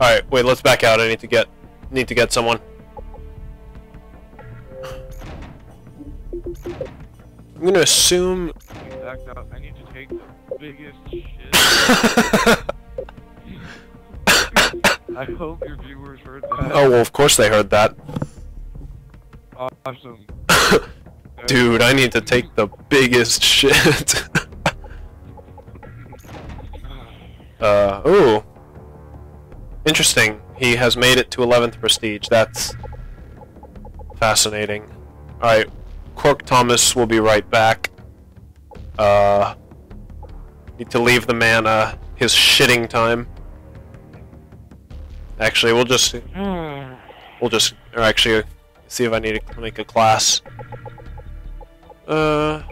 Alright, wait, let's back out. I need to get need to get someone. I'm gonna assume Backed out. I need to take the biggest shit. I hope your viewers heard that. Oh well of course they heard that. Awesome. Dude, I need to take the biggest shit. uh ooh. Interesting. He has made it to 11th prestige. That's fascinating. Alright, Cork Thomas will be right back. Uh, need to leave the man uh, his shitting time. Actually, we'll just we'll just or actually see if I need to make a class. Uh.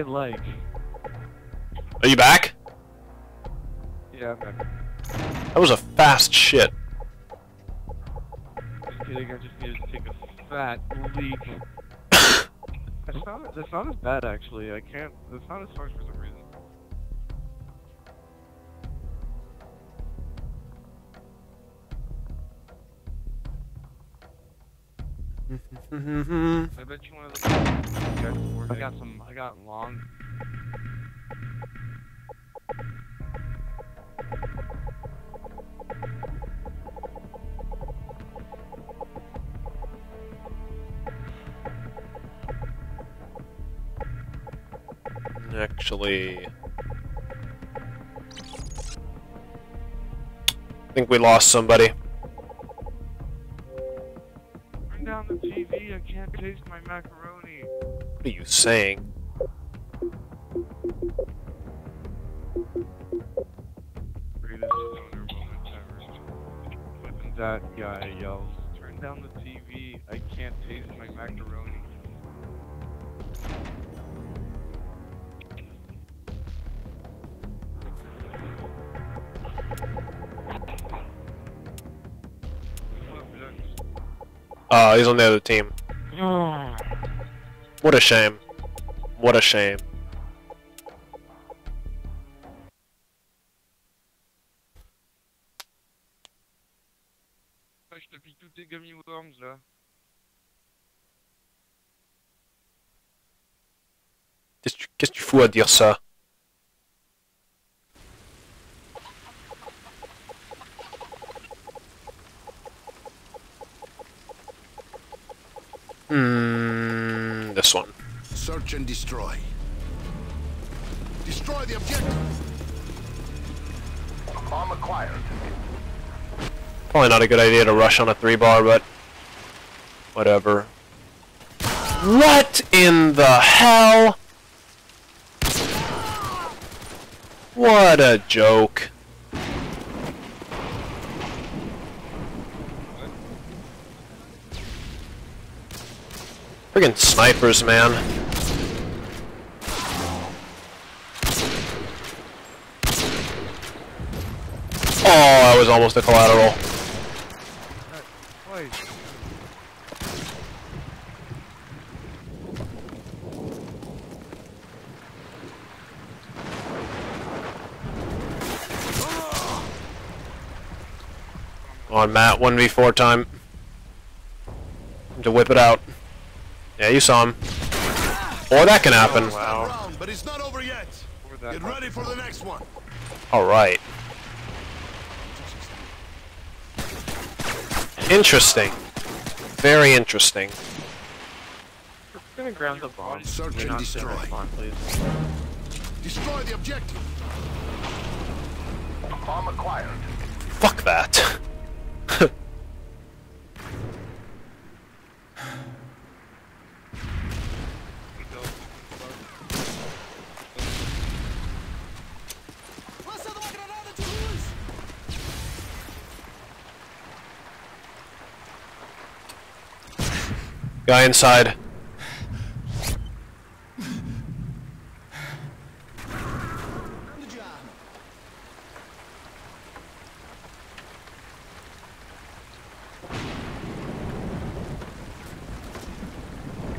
I like. Are you back? Yeah, I'm not That was a fast shit. just kidding. I just needed to take a fat leak. that's not. That's not as bad actually. I can't. That's not as harsh for Mm-hmm. I bet you one of the. I got some. I got long. Actually, I think we lost somebody. Taste my macaroni. What are you saying? Greatest stoner moment ever. When that guy yells, "Turn down the TV. I can't taste my macaroni." Uh, he's on the other team. What a shame. What a shame. Je te pique tous tes gummy worms là. Qu'est-ce que tu fous à dire ça? This one. Search and destroy. Destroy the objective. Bomb acquired. Probably not a good idea to rush on a three bar, but whatever. What in the hell? What a joke. Friggin' snipers, man. Oh, that was almost a collateral. On Matt, 1v4 time. To whip it out. Yeah, you saw him. Or that can happen. Wow. But it's not over yet. Get ready for the next one. Alright. Interesting. Very interesting. We're gonna ground the bomb. Search We're and destroy. gonna spawn, please. Destroy the objective. Bomb acquired. Fuck that. Guy inside.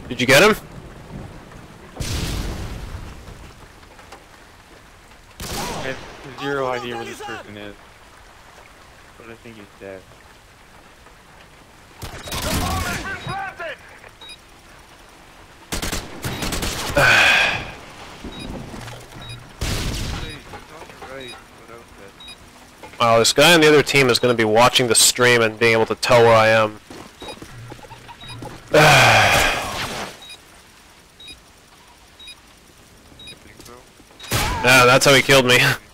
Did you get him? I have zero idea where this person is. But I think he's dead. Wow, this guy on the other team is going to be watching the stream and being able to tell where I am. Yeah, that's how he killed me.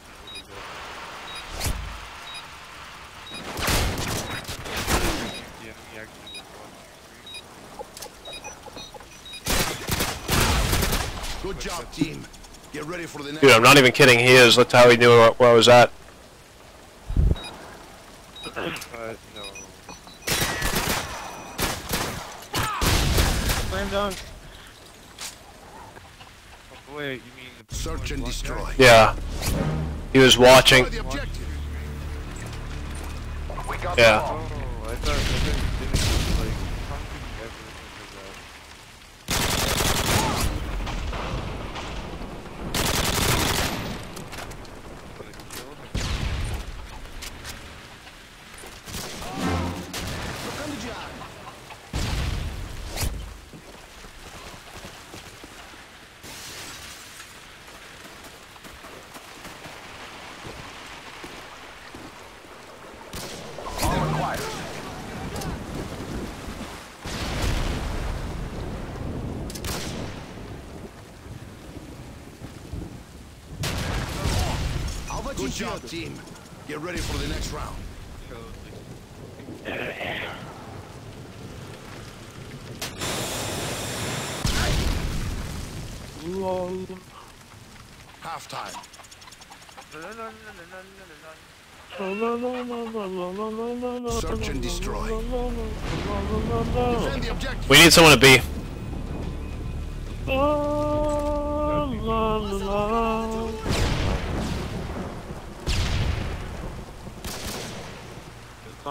Good job, team. Get ready for the next Dude, I'm not even kidding. He is. That's how he knew where, where I was at. Flame down. Oh, wait, you mean the search and destroy? Guy? Yeah. He was watching. Yeah. Oh, I thought, I thought job, team. Get ready for the next round. Half time. Search and destroy. We need someone to be.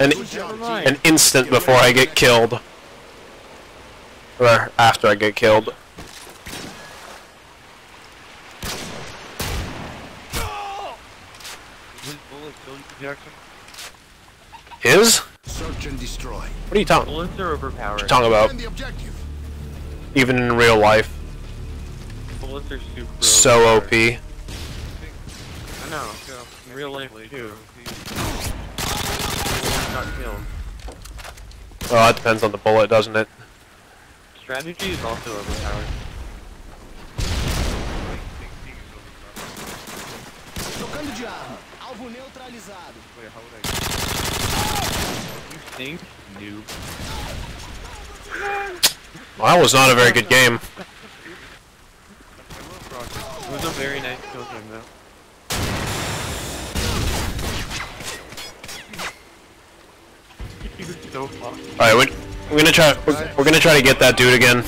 an, an instant before I get killed. Or after I get killed. Is? His? Search and destroy. What are you talking? Bullets are overpowered. What are you talking about? Even in real life. Bullets are super. So OP. I know. In real life too not kill him. Well, it depends on the bullet, doesn't it? Strategy is also overpowered. Tocando. Alvo neutralizado. You noob. Well, that was not a very good game. It was a very nice kill game, though. Alright, we're, we're gonna try we're, we're gonna try to get that dude again.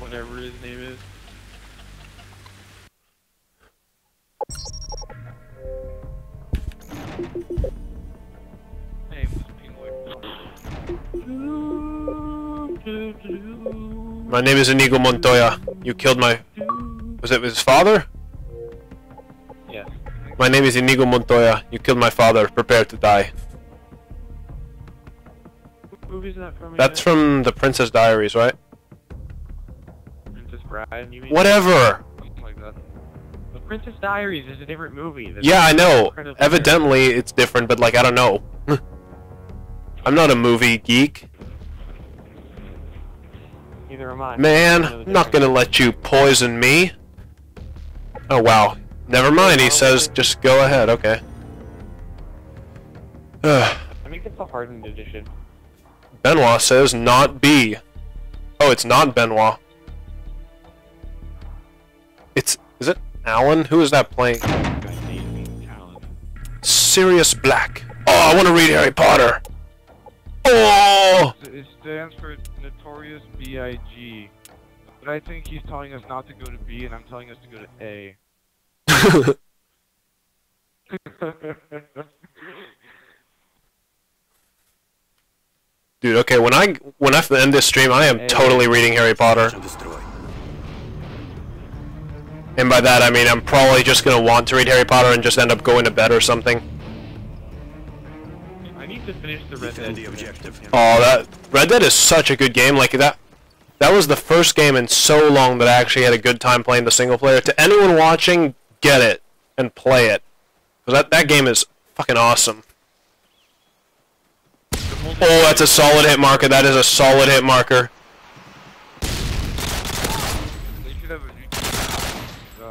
Whatever his name is. My name is Inigo Montoya. You killed my... Was it his father? My name is Inigo Montoya. You killed my father. Prepare to die. What movie is that from? That's from The Princess Diaries, right? Princess Bride? Whatever! The Princess Diaries is a different movie. Yeah, I know. Evidently, there. it's different, but like, I don't know. I'm not a movie geek. Neither am I. Man, I'm not gonna let you poison me. Oh wow, Never mind, he says just go ahead, okay. Ugh. I think it's a hardened edition. Benoit says not B. Oh, it's not Benoit. It's is it Alan? Who is that playing? Amazing talent. Sirius Black. Oh, I want to read Harry Potter. Oh, It stands for Notorious B.I.G. But I think he's telling us not to go to B, and I'm telling us to go to A. dude. Okay, when I when I end this stream, I am Hey. totally reading Harry Potter, and by that I mean I'm probably just gonna want to read Harry Potter and just end up going to bed or something. I need to finish the Red Dead. the objective. Oh, that Red Dead is such a good game. Like that, that was the first game in so long that I actually had a good time playing the single player. To anyone watching, get it and play it, because that that game is fucking awesome. Oh, that's a solid hit marker. That is a solid hit marker.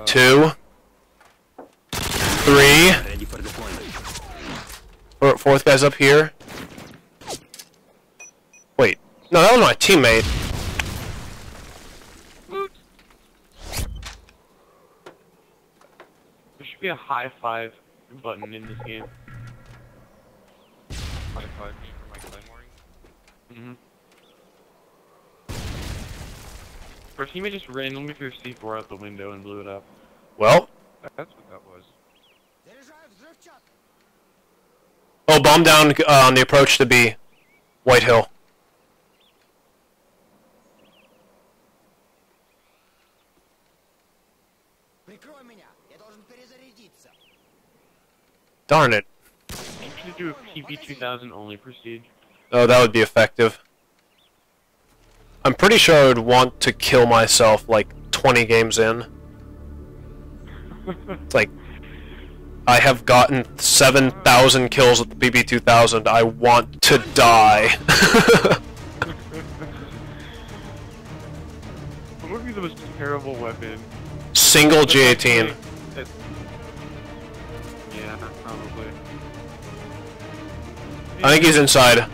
Two, three, fourth guy's up here. Wait, no, that was my teammate. There should be a high five button in this game. High five me for my claymore? Mm-hmm. Teammate just randomly threw C4 out the window and blew it up. Well? That's what that was. Oh, bomb down uh, on the approach to B. White Hill. Прикрой меня! Я должен перезарядиться! Darn it. You should do a PP2000 only. Oh, that would be effective. I'm pretty sure I would want to kill myself like 20 games in. it's like, I have gotten 7,000 kills with the PP2000, I want to die. what would be the most terrible weapon Single G18. Yeah, probably. I think he's inside.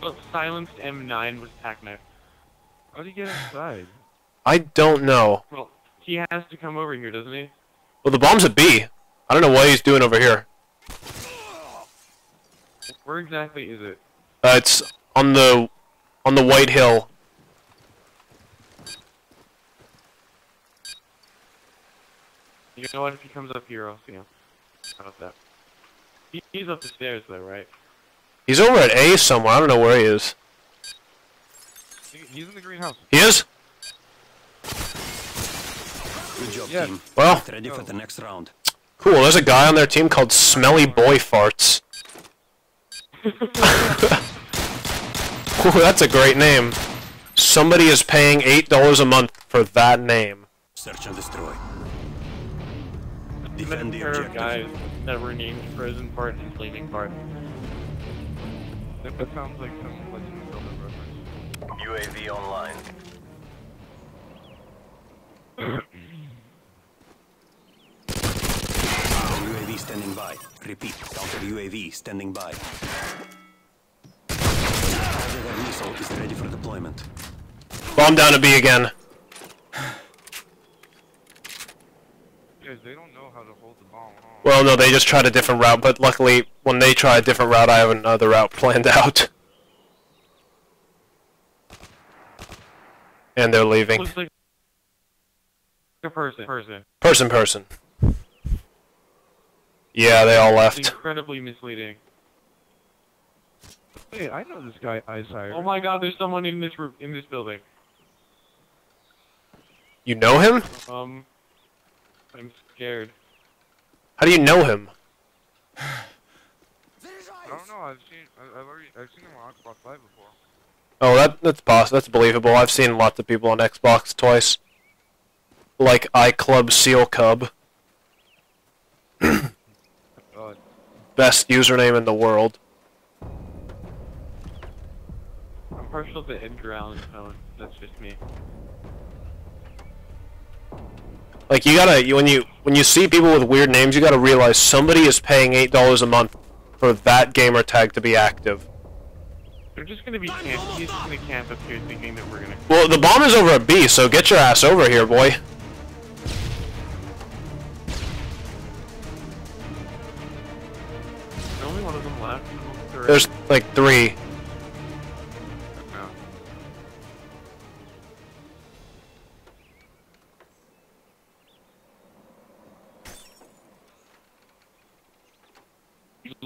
Well, silenced M9 was knife. How do he get inside? I don't know. Well, he has to come over here, doesn't he? Well, the bomb's at B. I don't know what he's doing over here. Where exactly is it? Uh, it's on the on the White Hill. You know what? If he comes up here, I'll see him. How about that? He, he's up the stairs, though, right? He's over at A somewhere. I don't know where he is. He's in the greenhouse. He is? Good job, Yes. team. Well, Get ready for the next round. cool. There's a guy on their team called Smelly Boy Farts. Ooh, that's a great name. Somebody is paying $8 a month for that name. Search and destroy. I Defend the pair of objective. guys that were named Frozen Part and Flaming Part. That, that sounds like some Legend of Zelda reference. UAV online. UAV standing by. Repeat. Counter UAV standing by. Predator missile is ready for deployment. Bomb down to B again. Guys, they don't know how to hold the bomb. Huh? Well, no, they just tried a different route, but luckily, when they try a different route, I have another route planned out. And they're leaving. Looks like a person. Person. Person, person. Yeah, they all It's left. incredibly misleading. Hey, I know this guy, Eyesire. Oh my god, there's someone in this room, in this building. You know him? Um, I'm scared. How do you know him? I don't know. I've seen. I- I've already. I've seen him on Xbox Live before. Oh, that that's possible. That's believable. I've seen lots of people on Xbox twice. Like iClub Seal Cub, best username in the world. I'm partial to Edgar Allan Poe. That's just me. Like you gotta you, when you when you see people with weird names, you gotta realize somebody is paying eight dollars a month for that gamer tag to be active. They're just gonna be camp. He's just gonna camp up here thinking that we're gonna. Well, the bomb is over at B, so get your ass over here, boy. There's only one of them left. There's like three.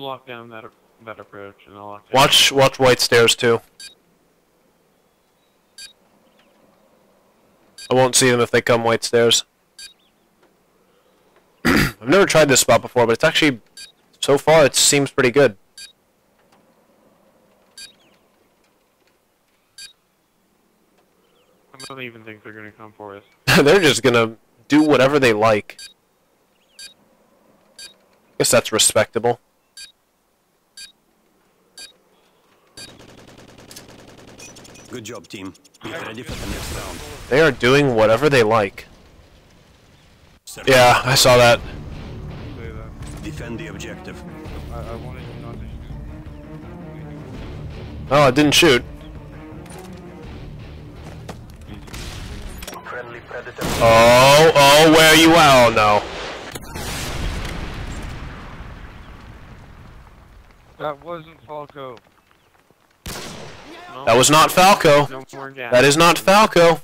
Lock down that that approach, and I'll lock down. Watch watch white stairs too. I won't see them if they come white stairs. I've never tried this spot before, but it's actually so far it seems pretty good. I don't even think they're gonna come for us. They're just gonna do whatever they like. Guess that's respectable. Good job, team. Get ready for the next round. They are doing whatever they like. Yeah, I saw that. Defend the objective. I, I wanted you not to shoot. Oh, I didn't shoot. Oh, oh, where you at? Oh, no. That wasn't Falco. That was not Falco. That is not Falco.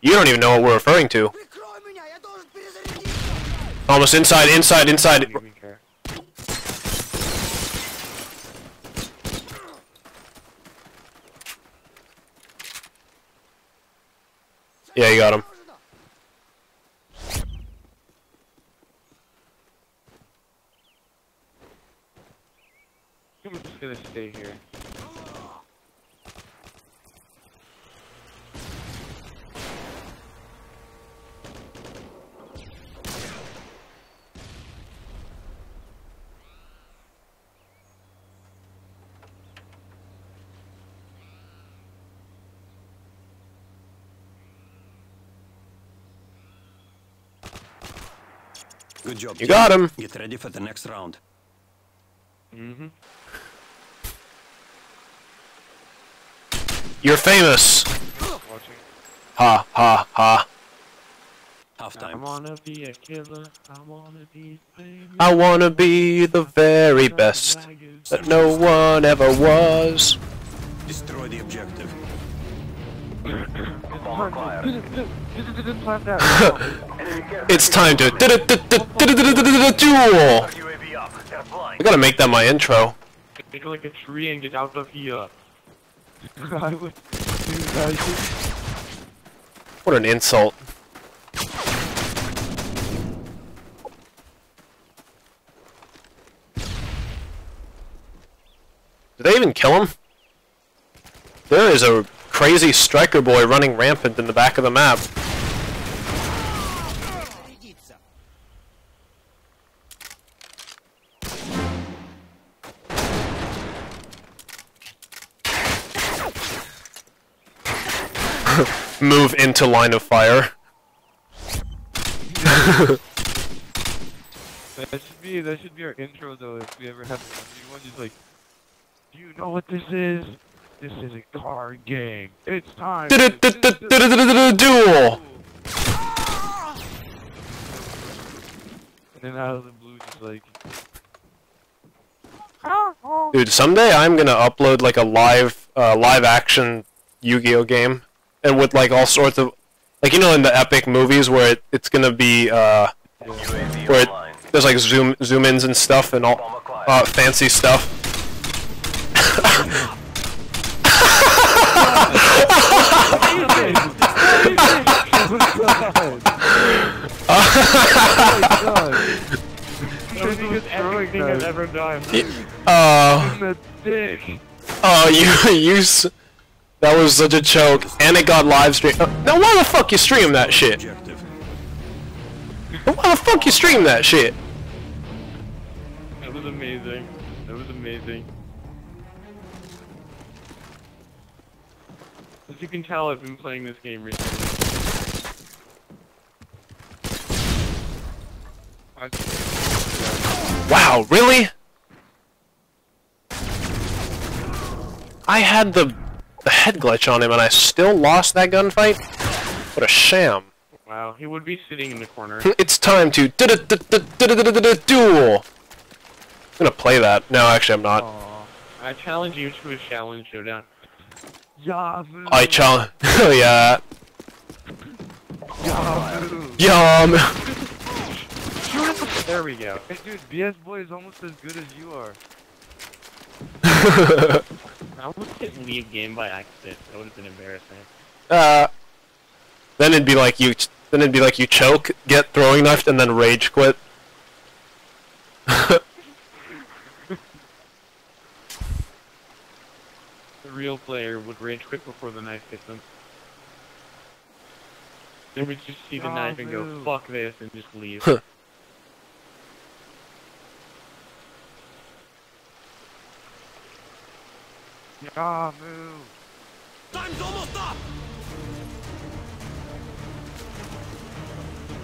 You don't even know what we're referring to. Almost inside, inside, inside. Yeah, you got him. I'm just gonna stay here. Good job. You team. got him. Get ready for the next round. Mm-hmm. You're famous. Watching. Ha, ha, ha. I wanna be a killer. I wanna be famous. I wanna be the very best that no one ever was. Destroy the objective. It's time to duel. I gotta make that my intro. Make like a tree and get out of here. I would do that. What an insult. Did they even kill him? There is a crazy striker boy running rampant in the back of the map. Move into line of fire. That should be that should be our intro though. If we ever have one, just like, do you know what this is? This is a card game. It's time. to- Duel! And then out of the blue, just like, Dude, someday I'm gonna upload like a live, uh, live action Yu-Gi-Oh game, and with like all sorts of, like you know in the epic movies where it, it's gonna be, uh, where it, there's like zoom zoom ins and stuff and all uh, fancy stuff. That was the biggest epic thing I've ever done. Oh, the dick. oh, you you. That was such a choke, and it got live stream. Uh, now why the fuck you stream that shit? Why the fuck you stream that shit? That was amazing. That was amazing. As you can tell, I've been playing this game recently. Wow, really? I had the the head glitch on him and I still lost that gunfight? What a sham. Wow, he would be sitting in the corner. Hmm, it's time to duel. I'm gonna play that. No, actually I'm not. Aw. I challenge you to a challenge showdown. Yahoo! I challenge. Oh yeah. Yahoo! Yum. There we go. Hey dude, BS Boy is almost as good as you are. I almost hit leave game by accident. That would have been embarrassing. uh. Then it'd be like you. Then it'd be like you choke, get throwing knifed, and then rage quit. The real player would rage quit before the knife hits him. They would just see the knife and go, fuck this, and just leave. Huh. Yahoo! Time's almost up!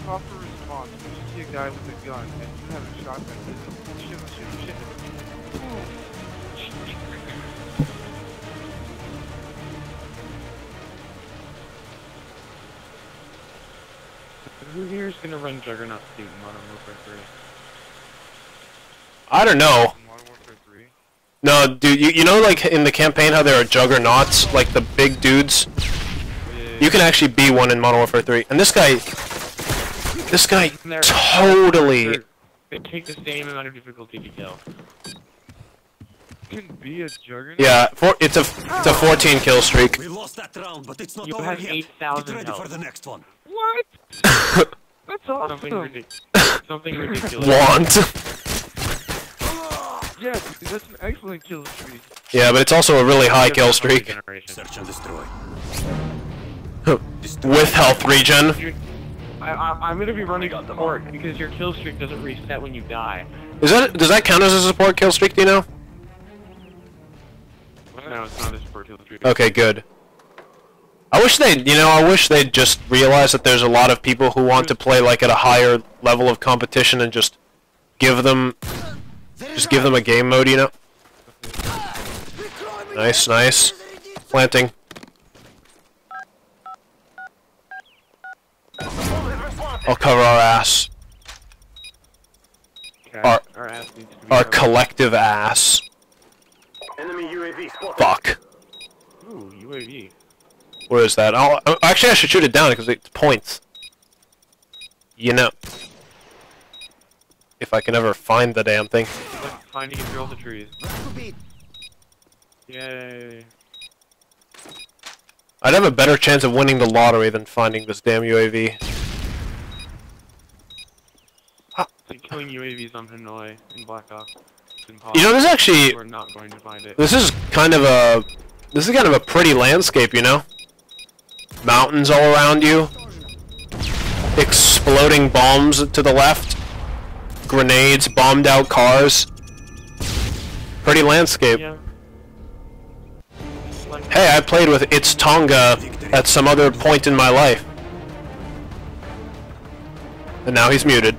Proper response. When you see a guy with a gun and you have a shotgun, is shoot him, shoot him, shoot him. Who here is gonna run Juggernaut Suit in Modern Warfare 3? I don't know. Modern Warfare 3. No, dude, you, you know like in the campaign how there are juggernauts, like the big dudes? You can actually be one in Modern Warfare 3. And this guy, this guy And totally, they're- take the same amount of difficulty to kill. Can be a juggernaut? yeah, for, it's a, it's a 14 kill streak. We lost that round, but it's not You over have 8,000 Get ready health. for the next one. What? That's Something, awesome! ridic- something ridiculous. Want. Yeah, dude, that's an excellent kill streak. Yeah, but it's also a really high kill streak. Search and destroy. With health regen. I, I, I'm gonna be running oh support because your kill streak doesn't reset when you die. Is that, does that count as a support kill streak, do you know? No, it's not a support kill streak. Okay, good. I wish they'd, you know, I wish they'd just realize that there's a lot of people who want to hmm. play like at a higher level of competition and just give them, just give them a game mode, you know? Nice, nice. Planting. I'll cover our ass. Okay. Our- Our ass needs to be Our covered. collective ass. Enemy UAV spotted. Fuck. Ooh, UAV. Where is that? Oh, uh, actually, I should shoot it down because it's points. You know. If I can ever find the damn thing. Look, climbing through all the trees. Yay. I'd have a better chance of winning the lottery than finding this damn UAV. Ah. Killing UAVs on Hanoi in Black Ops. You know, this actually. We're not going to find it. This is kind of a. This is kind of a pretty landscape, you know. Mountains all around you. Exploding bombs to the left. Grenades, bombed out cars. Pretty landscape. Yeah. Like, Hey, I played with It's Tonga at some other point in my life. And now he's muted.